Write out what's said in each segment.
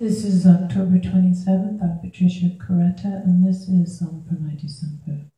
This is October 27th. I'm Patricia Carretta, and this is Song for My December.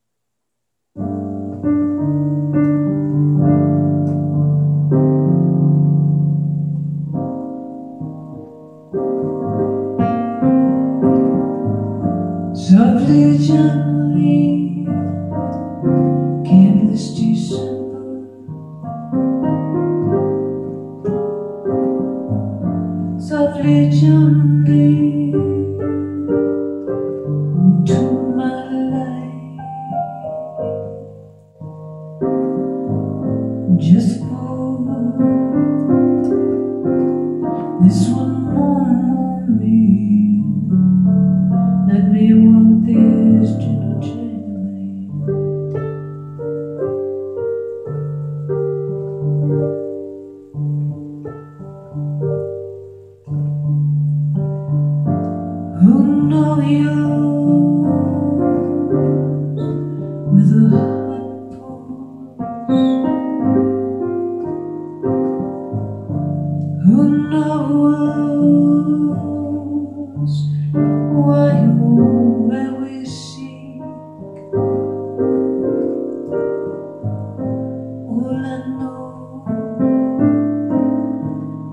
This one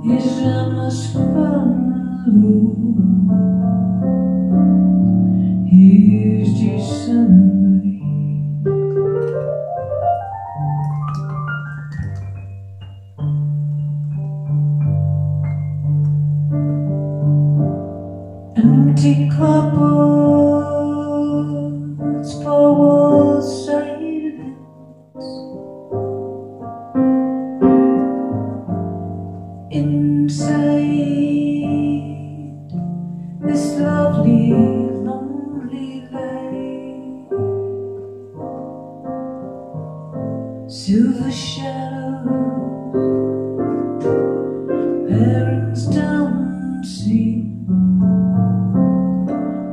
is I must follow. Empty cupboards for wall silence. Inside this lovely, lonely life, silver shadows,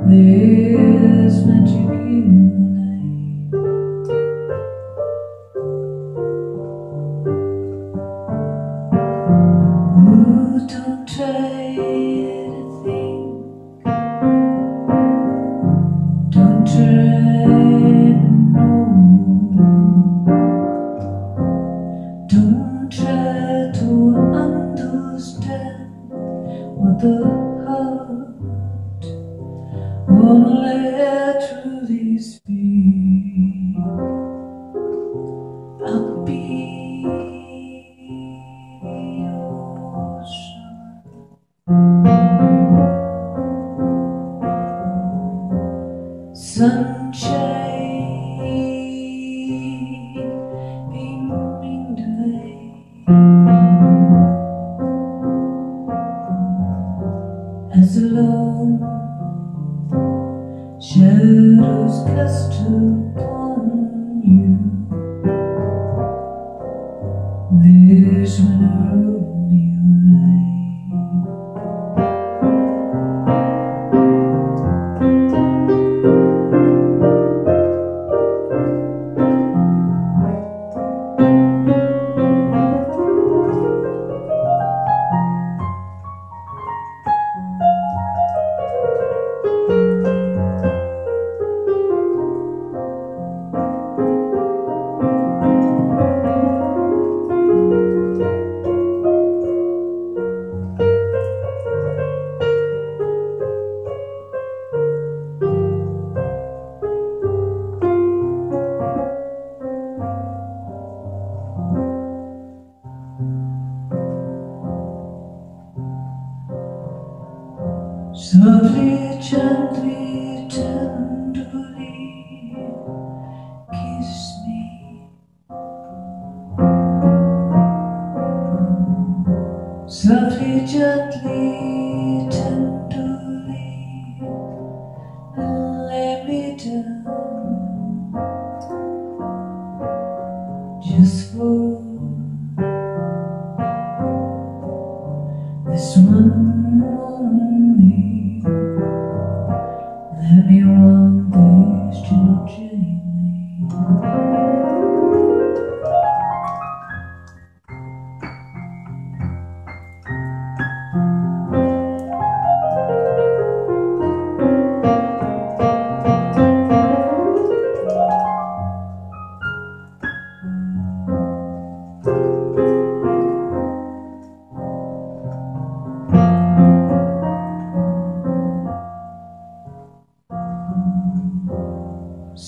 There's magic in the night. Ooh, don't try truly speak. Shadows Softly, gently, tenderly kiss me. Softly, gently, tenderly lay me down just for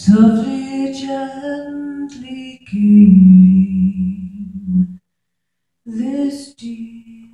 softly, gently came this dear.